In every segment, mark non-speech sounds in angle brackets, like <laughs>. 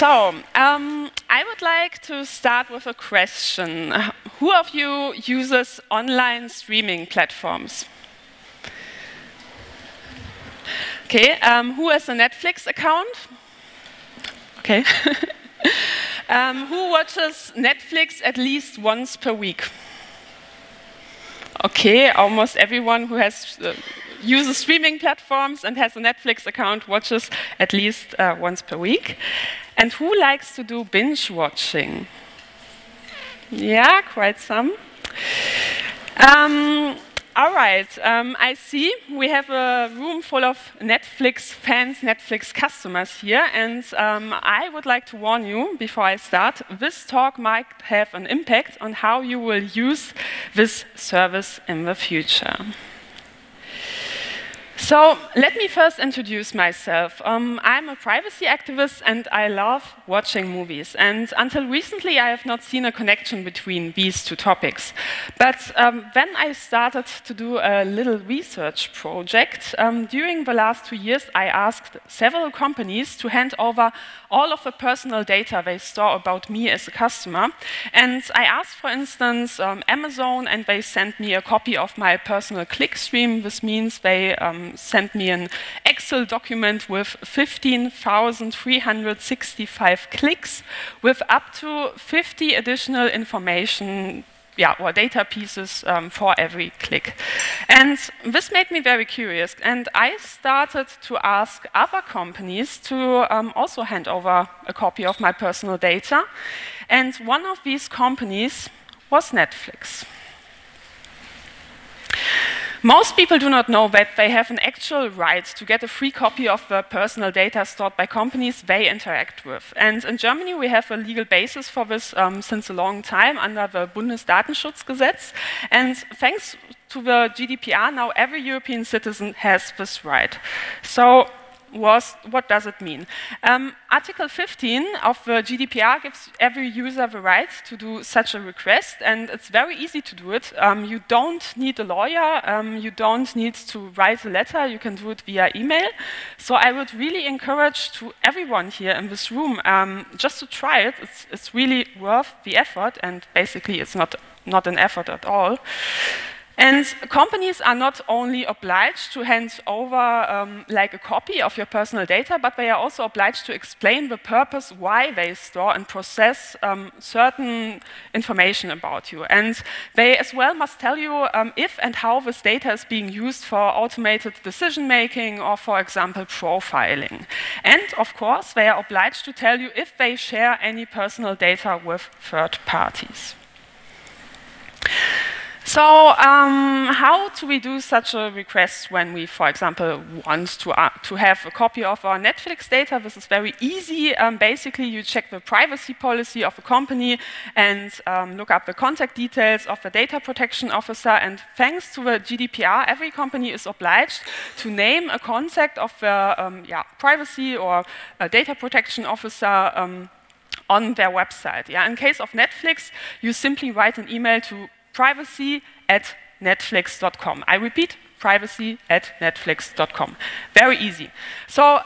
So, um, I would like to start with a question. Who of you uses online streaming platforms? Okay, um, who has a Netflix account? Okay. <laughs> um, who watches Netflix at least once per week? Okay, almost everyone who has uh, uses streaming platforms and has a Netflix account watches at least uh, once per week. And who likes to do binge watching? Yeah, quite some. Um, all right, um, I see we have a room full of Netflix fans, Netflix customers here, and um, I would like to warn you before I start this talk might have an impact on how you will use this service in the future. So let me first introduce myself. Um, I'm a privacy activist and I love watching movies. And until recently, I have not seen a connection between these two topics. But um, when I started to do a little research project, um, during the last two years, I asked several companies to hand over all of the personal data they store about me as a customer. And I asked, for instance, um, Amazon, and they sent me a copy of my personal clickstream. This means they um, sent me an Excel document with 15,365 clicks with up to 50 additional information yeah, or data pieces um, for every click. And this made me very curious. And I started to ask other companies to um, also hand over a copy of my personal data. And one of these companies was Netflix. Most people do not know that they have an actual right to get a free copy of the personal data stored by companies they interact with. And in Germany, we have a legal basis for this um, since a long time under the Bundesdatenschutzgesetz. And thanks to the GDPR, now every European citizen has this right. So was, what does it mean? Um, Article 15 of the GDPR gives every user the right to do such a request, and it's very easy to do it. Um, you don't need a lawyer, um, you don't need to write a letter, you can do it via email. So I would really encourage to everyone here in this room um, just to try it. It's, it's really worth the effort, and basically it's not, not an effort at all. And companies are not only obliged to hand over um, like a copy of your personal data, but they are also obliged to explain the purpose why they store and process um, certain information about you. And they as well must tell you um, if and how this data is being used for automated decision making or, for example, profiling. And of course, they are obliged to tell you if they share any personal data with third parties. So um, how do we do such a request when we, for example, want to, uh, to have a copy of our Netflix data? This is very easy. Um, basically, you check the privacy policy of a company and um, look up the contact details of the data protection officer. And thanks to the GDPR, every company is obliged to name a contact of the um, yeah, privacy or data protection officer um, on their website. Yeah? In case of Netflix, you simply write an email to privacy at netflix.com. I repeat, privacy at netflix.com. Very easy. So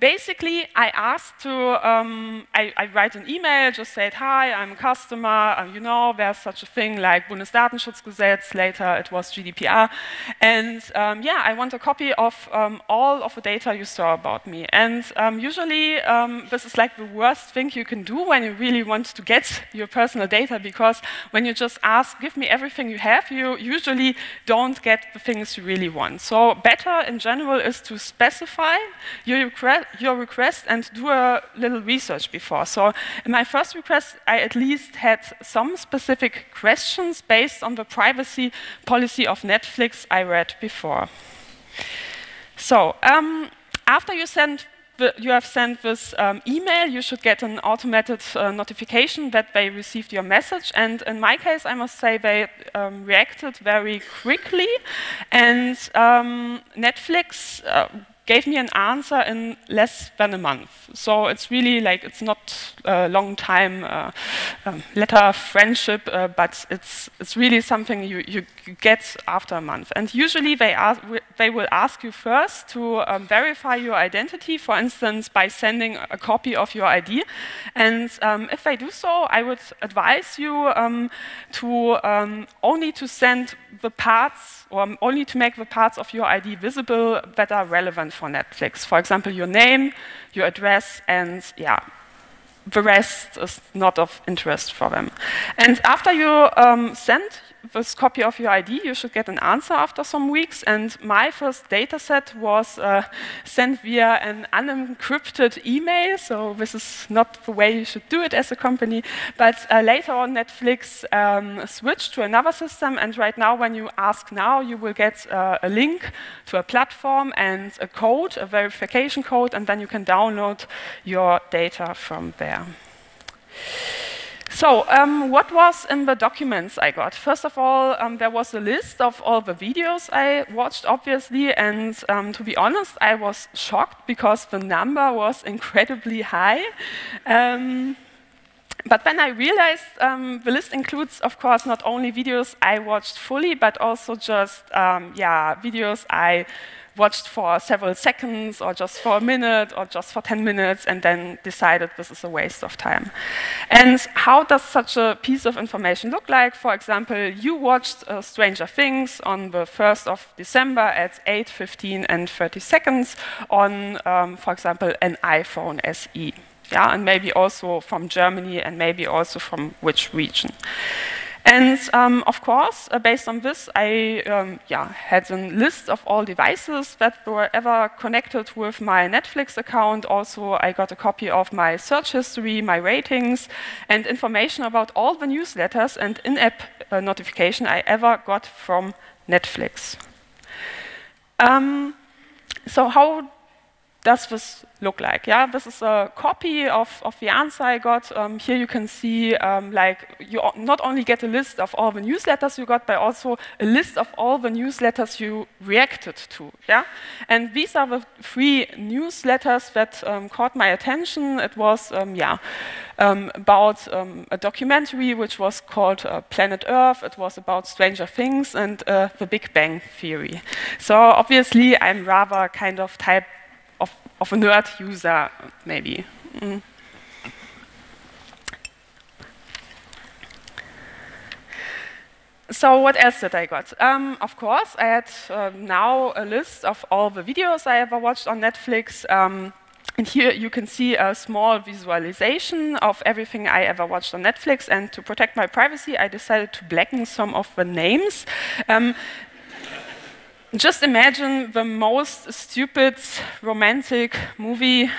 basically, I asked to, um, I, I, write an email, just said, hi, I'm a customer, uh, you know, there's such a thing like Bundesdatenschutzgesetz, later it was GDPR, and um, yeah, I want a copy of um, all of the data you store about me. And um, usually, um, this is like the worst thing you can do when you really want to get your personal data, because when you just ask, give me everything you have, you usually don't get the things you really want. So better in general is to specify your request your request and do a little research before. So in my first request, I at least had some specific questions based on the privacy policy of Netflix I read before. So um, after you send you have sent this um, email, you should get an automated uh, notification that they received your message. And in my case, I must say they um, reacted very quickly. And um, Netflix uh, gave me an answer in less than a month. So it's really like, it's not a long time uh, um, letter friendship, uh, but it's, it's really something you, you get after a month. And usually they, ask, they will ask you first to um, verify your identity, for instance, by sending a copy of your ID. And um, if they do so, I would advise you um, to um, only to send the parts or only to make the parts of your ID visible that are relevant for Netflix. For example, your name, your address, and yeah, the rest is not of interest for them. And after you um, send this copy of your ID, you should get an answer after some weeks. And my first data set was uh, sent via an unencrypted email. So this is not the way you should do it as a company. But uh, later on, Netflix um, switched to another system. And right now, when you ask now, you will get uh, a link to a platform and a code, a verification code, and then you can download your data from there. So, um, what was in the documents I got? First of all, um, there was a list of all the videos I watched, obviously, and um, to be honest, I was shocked because the number was <laughs> incredibly high. Um, but then I realized um, the list includes, of course, not only videos I watched fully, but also just, um, yeah, videos I watched for several seconds or just for a minute or just for 10 minutes and then decided this is a waste of time. And how does such a piece of information look like? For example, you watched uh, Stranger Things on the 1st of December at 8.15 and 30 seconds on, um, for example, an iPhone SE. Yeah, and maybe also from Germany and maybe also from which region. And um, of course, uh, based on this, I um, yeah, had a list of all devices that were ever connected with my Netflix account. Also, I got a copy of my search history, my ratings, and information about all the newsletters and in-app uh, notification I ever got from Netflix. Um, so how does this look like? Yeah, this is a copy of, of the answer I got. Um, here you can see, um, like, you not only get a list of all the newsletters you got, but also a list of all the newsletters you reacted to. Yeah, and these are the three newsletters that um, caught my attention. It was, um, yeah, um, about um, a documentary which was called uh, Planet Earth. It was about Stranger Things and uh, the Big Bang Theory. So obviously, I'm rather kind of type of, a nerd user, maybe. Mm. So what else did I got? Um, of course, I had uh, now a list of all the videos I ever watched on Netflix. Um, and here you can see a small visualization of everything I ever watched on Netflix. And to protect my privacy, I decided to blacken some of the names. Um, just imagine the most stupid romantic movie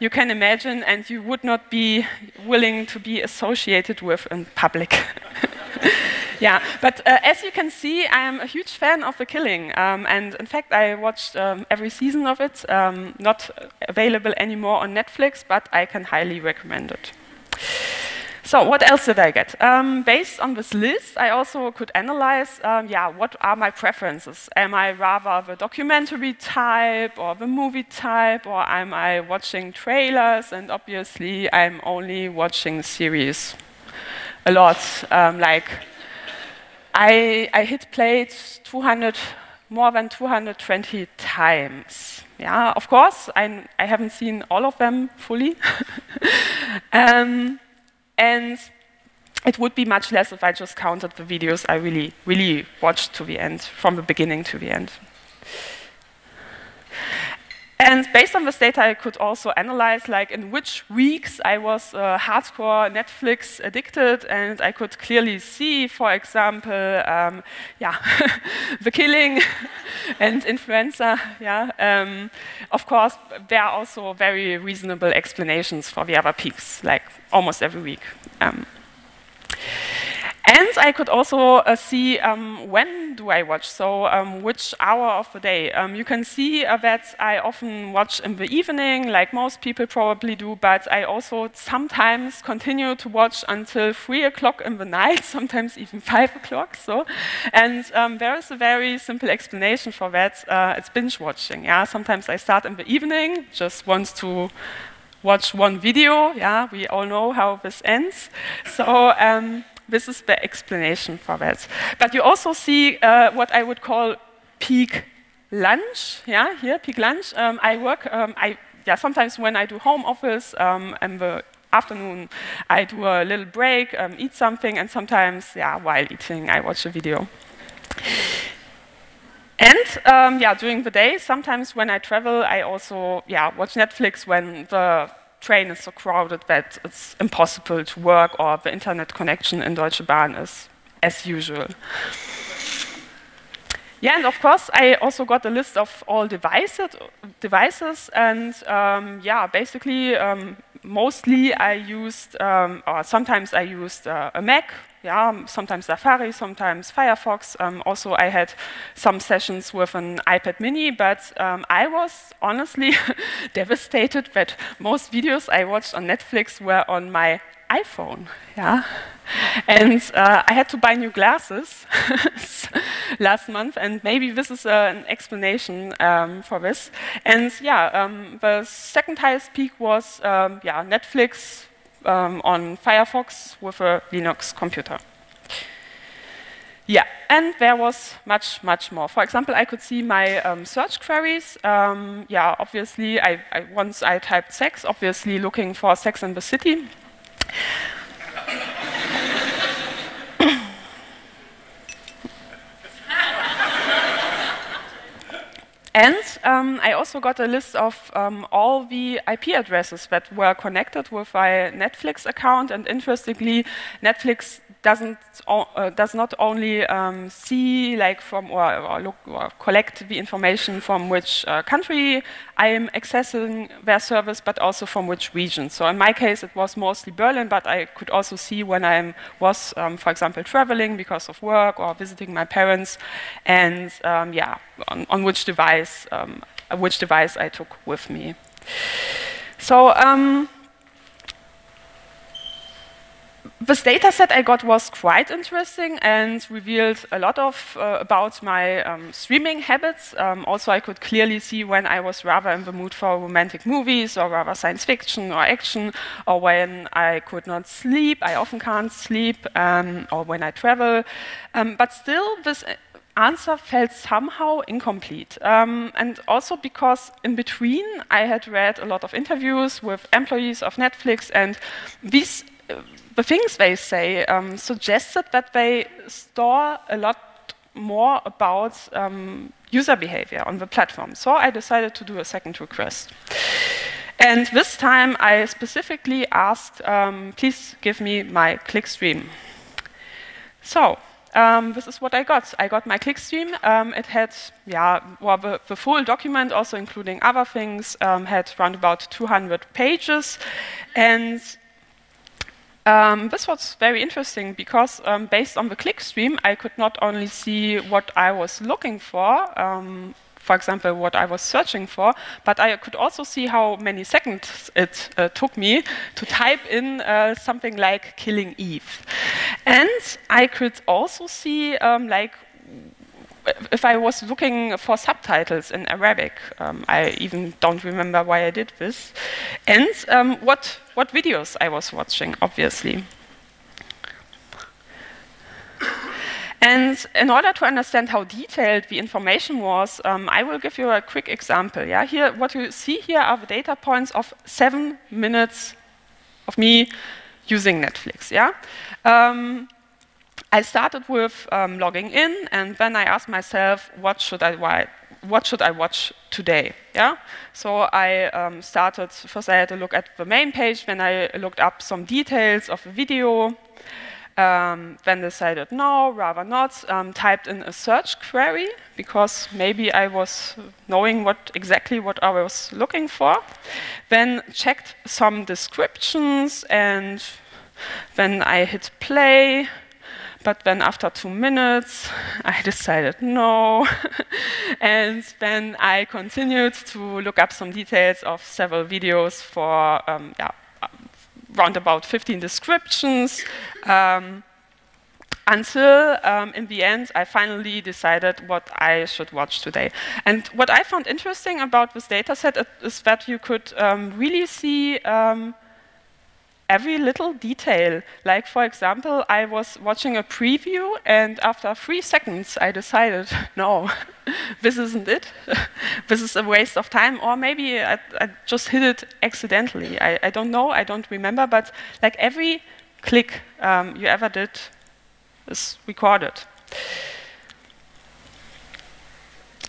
you can imagine and you would not be willing to be associated with in public. <laughs> yeah, but uh, as you can see, I am a huge fan of The Killing. Um, and in fact, I watched um, every season of it, um, not available anymore on Netflix, but I can highly recommend it. So what else did I get? Um, based on this list, I also could analyze, um, yeah, what are my preferences? Am I rather the documentary type or the movie type, or am I watching trailers? And obviously, I'm only watching series a lot. Um, like, I, I hit play 200, more than 220 times. Yeah, of course, I, I haven't seen all of them fully. <laughs> and it would be much less if I just counted the videos I really, really watched to the end, from the beginning to the end. And based on this data, I could also analyze like in which weeks I was uh, hardcore Netflix addicted, and I could clearly see, for example, um, yeah, <laughs> The Killing <laughs> and Influenza. Yeah, um, of course, there are also very reasonable explanations for the other peaks, like almost every week. Um, And I could also uh, see um, when do I watch, so um, which hour of the day. Um, you can see uh, that I often watch in the evening, like most people probably do, but I also sometimes continue to watch until 3 o'clock in the night, <laughs> sometimes even 5 o'clock. So, And um, there is a very simple explanation for that. Uh, it's binge watching. Yeah? Sometimes I start in the evening, just want to watch one video. Yeah, we all know how this ends. So um, this is the explanation for that. But you also see uh, what I would call peak lunch. Yeah, here, peak lunch. Um, I work, um, I, yeah, sometimes when I do home office um, in the afternoon, I do a little break, um, eat something, and sometimes, yeah, while eating, I watch a video. And um, yeah, during the day, sometimes when I travel, I also yeah watch Netflix when the train is so crowded that it's impossible to work or the internet connection in Deutsche Bahn is as usual. Yeah, and of course, I also got a list of all devices, devices and um, yeah, basically, um, mostly I used, um, or sometimes I used uh, a Mac, yeah, sometimes Safari, sometimes Firefox. Um, also, I had some sessions with an iPad mini, but um, I was honestly <laughs> devastated that most videos I watched on Netflix were on my iPhone. Yeah, and uh, I had to buy new glasses <laughs> last month, and maybe this is uh, an explanation um, for this. And yeah, um, the second highest peak was um, Netflix um, on Firefox with a Linux computer. Yeah, and there was much, much more. For example, I could see my um, search queries. Um, yeah, obviously, I, I, once I typed sex, obviously looking for sex in the city. And um, I also got a list of um, all the IP addresses that were connected with my Netflix account. And interestingly, Netflix doesn't uh, does not only um, see like from or, or, look or collect the information from which uh, country I am accessing their service, but also from which region. So in my case, it was mostly Berlin, but I could also see when I was, um, for example, traveling because of work or visiting my parents, and um, yeah, on, on, which device um, which device I took with me. So. Um, this data set I got was quite interesting and revealed a lot of uh, about my um, streaming habits. Um, also, I could clearly see when I was rather in the mood for romantic movies or rather science fiction or action, or when I could not sleep. I often can't sleep, um, or when I travel. Um, but still, this answer felt somehow incomplete. Um, and also because in between, I had read a lot of interviews with employees of Netflix, and these uh, the things they say um, suggested that they store a lot more about um, user behavior on the platform. So I decided to do a second request. And this time I specifically asked, um, please give me my clickstream. So um, this is what I got. I got my clickstream. Um, it had, yeah, well, the, the, full document, also including other things, um, had around about 200 pages. And um, this was very interesting because um, based on the clickstream, I could not only see what I was looking for, um, for example, what I was searching for, but I could also see how many seconds it uh, took me to type in uh, something like killing Eve. And I could also see um, like if I was looking for subtitles in Arabic, um, I even don't remember why I did this, and um, what, what videos I was watching, obviously. And in order to understand how detailed the information was, um, I will give you a quick example. Yeah, here, what you see here are the data points of seven minutes of me using Netflix. Yeah. Um, I started with um, logging in, and then I asked myself, what should I? What should I watch today? Yeah. So I um, started. First, I had to look at the main page. Then I looked up some details of the video. Um, then decided no, rather not. Um, typed in a search query because maybe I was knowing what exactly what I was looking for. Then checked some descriptions, and then I hit play but then after two minutes, <laughs> I decided no. <laughs> and then I continued to look up some details of several videos for um, yeah, round about 15 descriptions. Um, until um, in the end I finally decided what I should watch today. And what I found interesting about this dataset is that you could um, really see um, every little detail. Like, for example, I was watching a preview, and after three seconds, I decided, <laughs> no, <laughs> this isn't it. <laughs> this is a waste of time. Or maybe I, I just hit it accidentally. I, I, don't know, I don't remember, but like every click um, you ever did is recorded.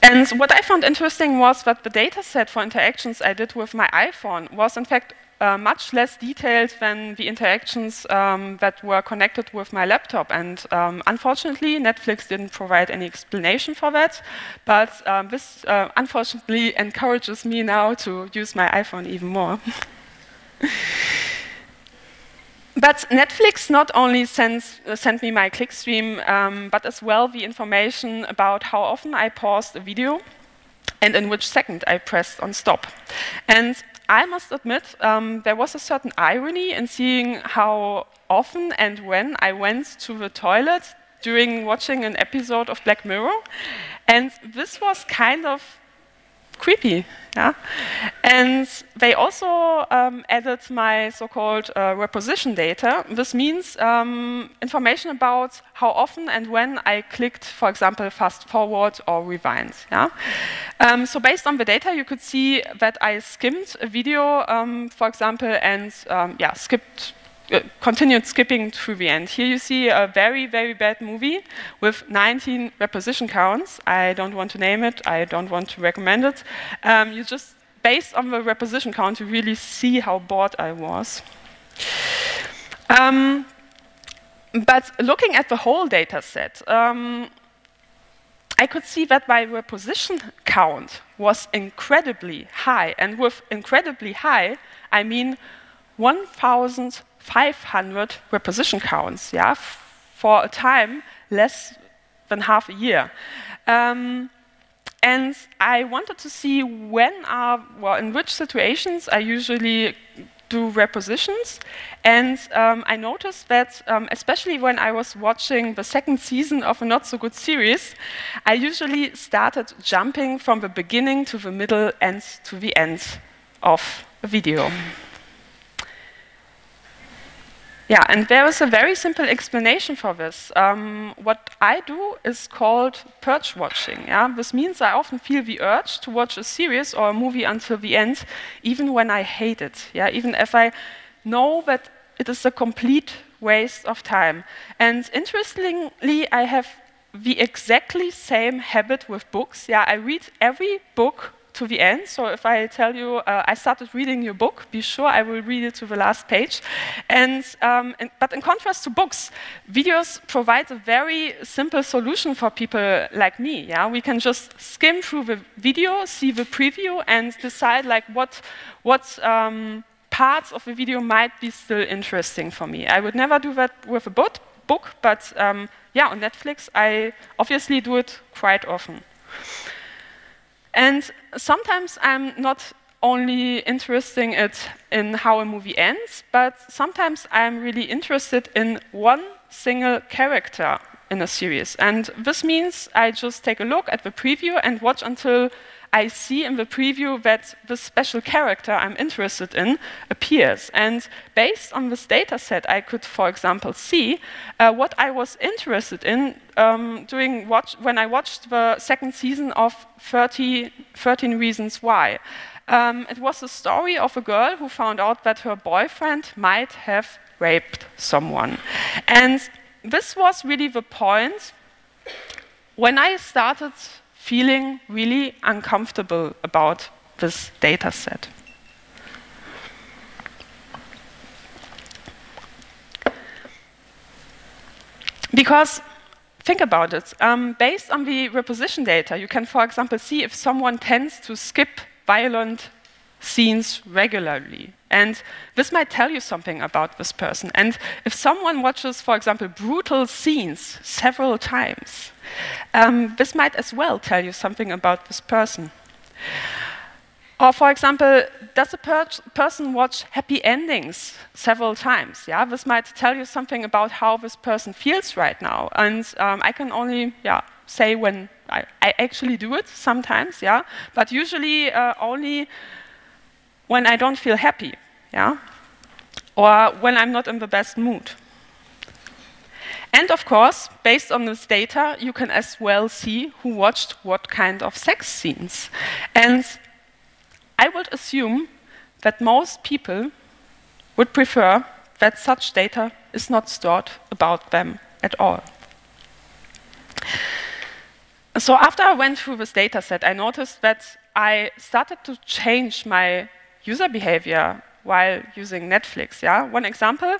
And what I found interesting was that the data set for interactions I did with my iPhone was in fact uh, much less detailed than the interactions um, that were connected with my laptop. And um, unfortunately, Netflix didn't provide any explanation for that. But um, this uh, unfortunately encourages me now to use my iPhone even more. <laughs> But Netflix not only sends, uh, sent me my clickstream, um, but as well the information about how often I paused a video and in which second I pressed on stop. And I must admit, um, there was a certain irony in seeing how often and when I went to the toilet during watching an episode of Black Mirror. And this was kind of creepy. Yeah? And they also um, added my so-called uh, reposition data. This means um, information about how often and when I clicked, for example, fast forward or rewind. Yeah? Um, so based on the data, you could see that I skimmed a video, um, for example, and um, yeah, skipped uh, continued skipping through the end. Here you see a very, very bad movie with 19 reposition counts. I don't want to name it. I don't want to recommend it. Um, you just, based on the reposition count, you really see how bored I was. Um, but looking at the whole data set, um, I could see that my reposition count was incredibly high. And with incredibly high, I mean 1,000 500 reposition counts, yeah, for a time less than half a year. Um, and I wanted to see when are, well, in which situations I usually do repositions. And um, I noticed that, um, especially when I was watching the second season of a not so good series, I usually started jumping from the beginning to the middle and to the end of a video. Yeah, and there is a very simple explanation for this. Um, what I do is called purge watching. Yeah? This means I often feel the urge to watch a series or a movie until the end, even when I hate it. Yeah? Even if I know that it is a complete waste of time. And interestingly, I have the exactly same habit with books. Yeah, I read every book to the end. So if I tell you uh, I started reading your book, be sure I will read it to the last page. And, um, and, but in contrast to books, videos provide a very simple solution for people like me. Yeah, we can just skim through the video, see the preview, and decide like what what. Um, parts of the video might be still interesting for me. I would never do that with a book, book but um, yeah, on Netflix, I obviously do it quite often. And sometimes I'm not only interested in how a movie ends, but sometimes I'm really interested in one single character in a series. And this means I just take a look at the preview and watch until I see in the preview that the special character I'm interested in appears. And based on this data set, I could, for example, see uh, what I was interested in um, watch when I watched the second season of 30, 13 Reasons Why. Um, it was the story of a girl who found out that her boyfriend might have raped someone. And this was really the point when I started feeling really uncomfortable about this data set. Because think about it. Um, based on the reposition data, you can, for example, see if someone tends to skip violent scenes regularly. And this might tell you something about this person. And if someone watches, for example, brutal scenes several times, um, this might as well tell you something about this person. Or, for example, does a per person watch happy endings several times? Yeah, this might tell you something about how this person feels right now. And um, I can only, yeah, say when I, I, actually do it sometimes, yeah, but usually uh, only when I don't feel happy, yeah, or when I'm not in the best mood. And of course, based on this data, you can as well see who watched what kind of sex scenes. And I would assume that most people would prefer that such data is not stored about them at all. So after I went through this data set, I noticed that I started to change my user behavior while using Netflix. Yeah? One example,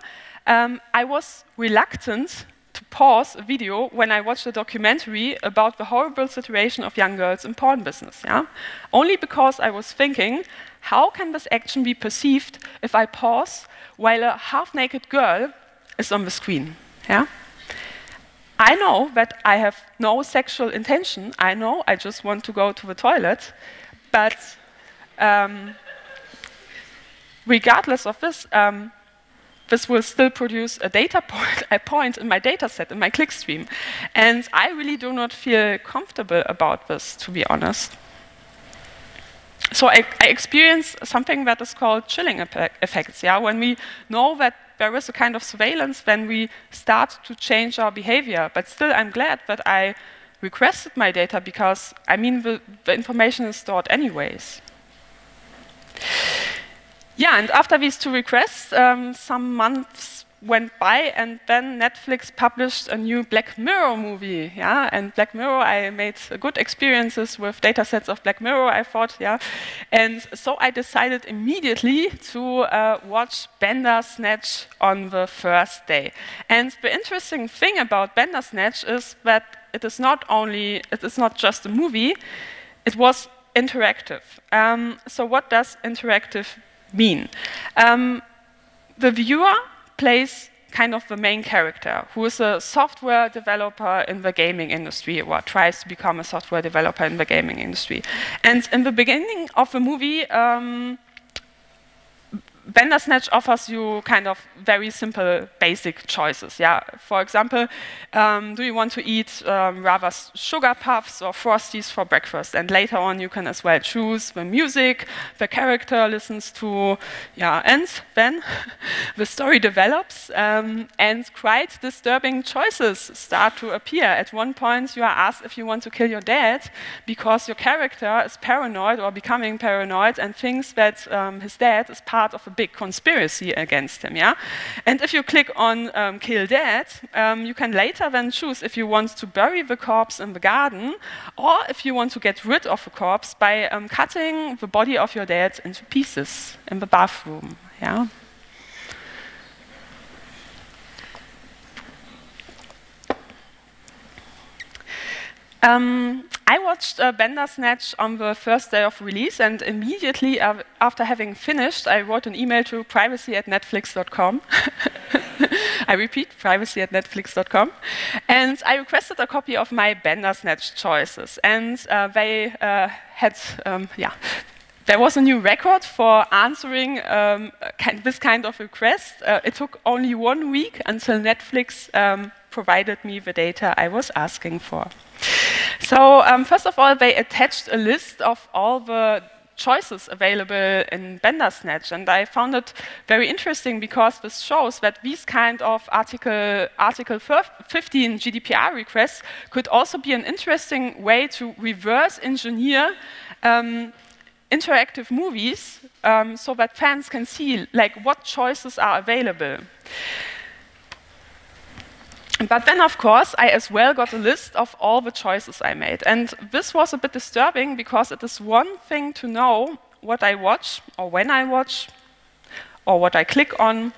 um, I was reluctant to pause a video when I watched a documentary about the horrible situation of young girls in porn business. Yeah? Only because I was thinking, how can this action be perceived if I pause while a half-naked girl is on the screen? Yeah? I know that I have no sexual intention. I know I just want to go to the toilet. But um, regardless of this, um, this will still produce a data <laughs> point, a point in my data set, in my clickstream. And I really do not feel comfortable about this, to be honest. So I, I experience something that is called chilling effects. Yeah, when we know that there is a kind of surveillance, when we start to change our behavior. But still, I'm glad that I requested my data because I mean the, the information is stored anyways. Yeah, and after these two requests, um, some months went by, and then Netflix published a new Black Mirror movie. Yeah, and Black Mirror, I made good experiences with data sets of Black Mirror. I thought, yeah, and so I decided immediately to uh, watch Bandersnatch on the first day. And the interesting thing about Bandersnatch is that it is not only it is not just a movie; it was interactive. Um, so, what does interactive mean? Um, the viewer plays kind of the main character, who is a software developer in the gaming industry, or tries to become a software developer in the gaming industry. And in the beginning of the movie, um, Bandersnatch offers you kind of very simple, basic choices. Yeah, for example, um, do you want to eat um, rather sugar puffs or frosties for breakfast? And later on, you can as well choose the music the character listens to. Yeah, and then <laughs> the story develops, um, and quite disturbing choices start to appear. At one point, you are asked if you want to kill your dad because your character is paranoid or becoming paranoid and thinks that um, his dad is part of a big conspiracy against him. Yeah, and if you click on um, kill dead, um, you can later then choose if you want to bury the corpse in the garden or if you want to get rid of the corpse by um, cutting the body of your dad into pieces in the bathroom. Yeah. Um, I watched uh, Bandersnatch on the first day of release, and immediately after having finished, I wrote an email to privacy at netflix.com. <laughs> I repeat, privacy at netflix.com. And I requested a copy of my Bandersnatch choices. And uh, they uh, had, um, yeah, there was a new record for answering um, this kind of request. Uh, it took only one week until Netflix um, provided me the data I was asking for. So um, first of all, they attached a list of all the choices available in Bandersnatch, and I found it very interesting because this shows that these kind of Article, Article 15 GDPR requests could also be an interesting way to reverse engineer um, interactive movies um, so that fans can see like what choices are available. But then, of course, I as well got a list of all the choices I made. And this was a bit disturbing because it is one thing to know what I watch or when I watch or what I click on.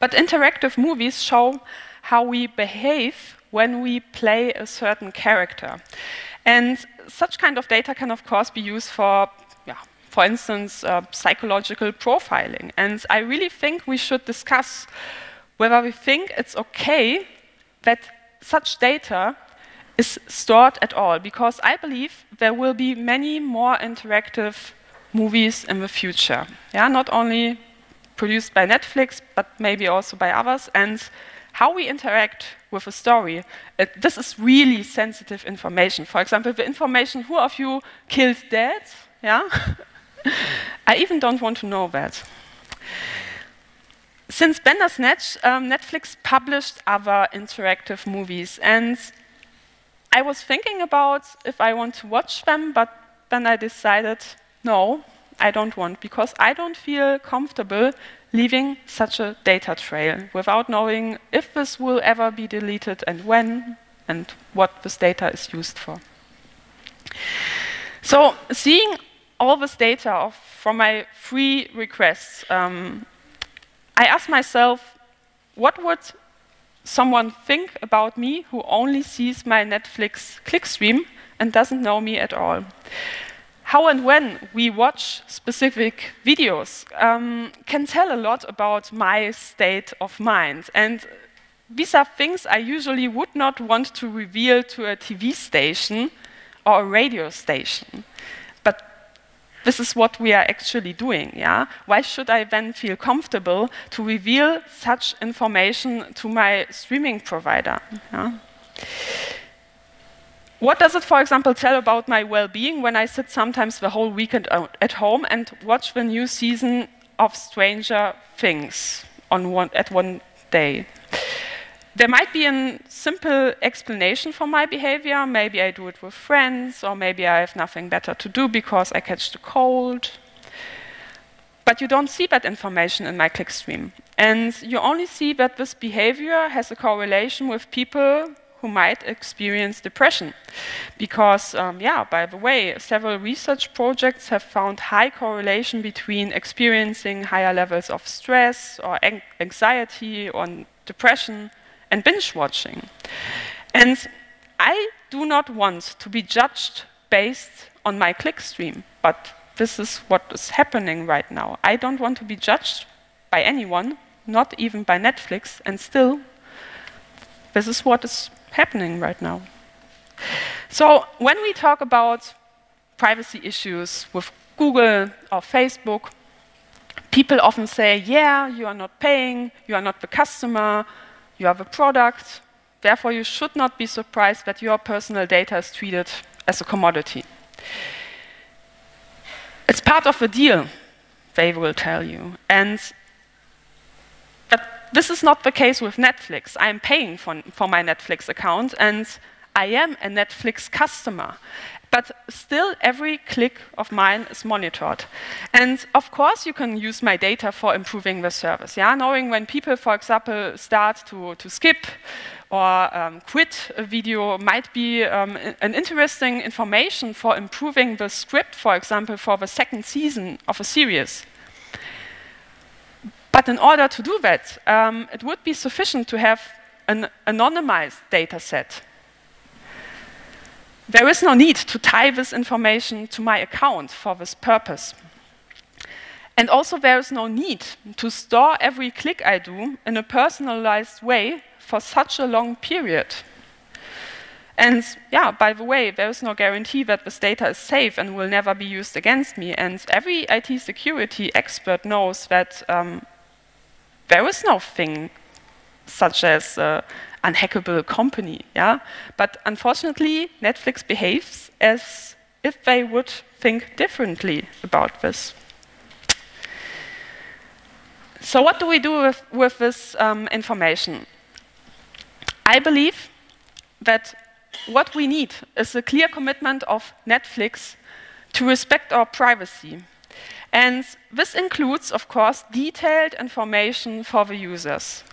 But interactive movies show how we behave when we play a certain character. And such kind of data can, of course, be used for for instance, uh, psychological profiling. And I really think we should discuss whether we think it's okay that such data is stored at all, because I believe there will be many more interactive movies in the future. Yeah, not only produced by Netflix, but maybe also by others. And how we interact with a story, it, this is really sensitive information. For example, the information who of you killed dad, yeah? <laughs> I even don't want to know that. Since Bandersnatch, um, Netflix published other interactive movies, and I was thinking about if I want to watch them, but then I decided no, I don't want, because I don't feel comfortable leaving such a data trail without knowing if this will ever be deleted and when and what this data is used for. So seeing all this data of, from my free requests, um, I asked myself, what would someone think about me who only sees my Netflix clickstream and doesn't know me at all? how and when we watch specific videos um, can tell a lot about my state of mind. And these are things I usually would not want to reveal to a TV station or a radio station. This is what we are actually doing, yeah? Why should I then feel comfortable to reveal such information to my streaming provider? Yeah? What does it, for example, tell about my well being when I sit sometimes the whole weekend at home and watch the new season of Stranger Things on one, at one day? There might be a simple explanation for my behavior. Maybe I do it with friends, or maybe I have nothing better to do because I catch the cold. But you don't see that information in my clickstream. And you only see that this behavior has a correlation with people who might experience depression. Because, um, yeah, by the way, several research projects have found high correlation between experiencing higher levels of stress or anxiety or depression and binge watching. And I do not want to be judged based on my clickstream, but this is what is happening right now. I don't want to be judged by anyone, not even by Netflix, and still, this is what is happening right now. So when we talk about privacy issues with Google or Facebook, people often say, yeah, you are not paying, you are not the customer, you have a product, therefore you should not be surprised that your personal data is treated as a commodity. It's part of the deal, they will tell you. And but this is not the case with Netflix. I am paying for, for my Netflix account and I am a Netflix customer. But still, every click of mine is monitored. And of course, you can use my data for improving the service. Yeah, knowing when people, for example, start to, to skip or um, quit a video might be um, an interesting information for improving the script, for example, for the second season of a series. But in order to do that, um, it would be sufficient to have an anonymized data set. There is no need to tie this information to my account for this purpose. And also there is no need to store every click I do in a personalized way for such a long period. And yeah, by the way, there is no guarantee that this data is safe and will never be used against me. And every IT security expert knows that um, there is no thing such as uh, unhackable company, yeah? But unfortunately, Netflix behaves as if they would think differently about this. So what do we do with, with this um, information? I believe that what we need is a clear commitment of Netflix to respect our privacy and this includes, of course, detailed information for the users.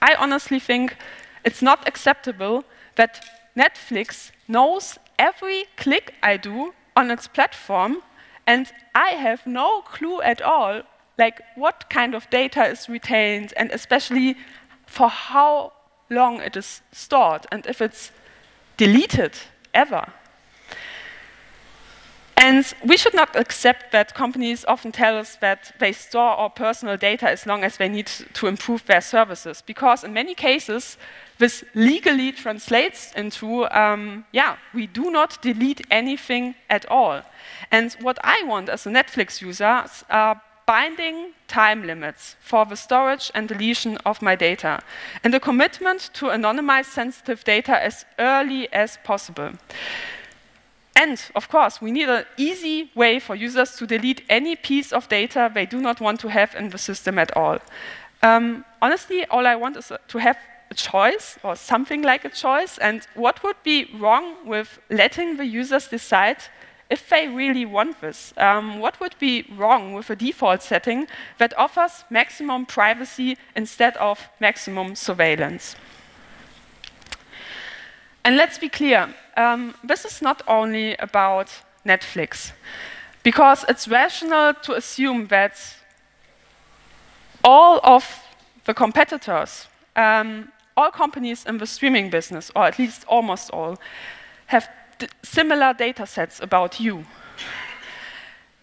I honestly think it's not acceptable that Netflix knows every click I do on its platform and I have no clue at all like what kind of data is retained and especially for how long it is stored and if it's deleted ever. And we should not accept that companies often tell us that they store our personal data as long as they need to improve their services, because in many cases, this legally translates into, um, yeah, we do not delete anything at all. And what I want as a Netflix user are binding time limits for the storage and deletion of my data, and a commitment to anonymize sensitive data as early as possible. And of course, we need an easy way for users to delete any piece of data they do not want to have in the system at all. Um, honestly, all I want is to have a choice or something like a choice. And what would be wrong with letting the users decide if they really want this? Um, what would be wrong with a default setting that offers maximum privacy instead of maximum surveillance? And let's be clear, um, this is not only about Netflix, because it's rational to assume that all of the competitors, um, all companies in the streaming business, or at least almost all, have similar data sets about you.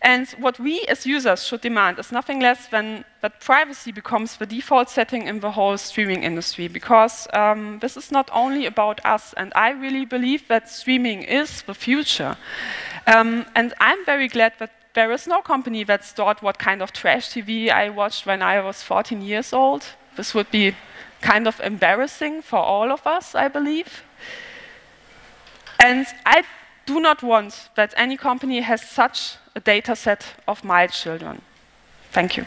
And what we as users should demand is nothing less than that privacy becomes the default setting in the whole streaming industry, because um, this is not only about us. And I really believe that streaming is the future. Um, and I'm very glad that there is no company that stored what kind of trash TV I watched when I was 14 years old. This would be kind of embarrassing for all of us, I believe. And I do not want that any company has such a data set of my children. Thank you.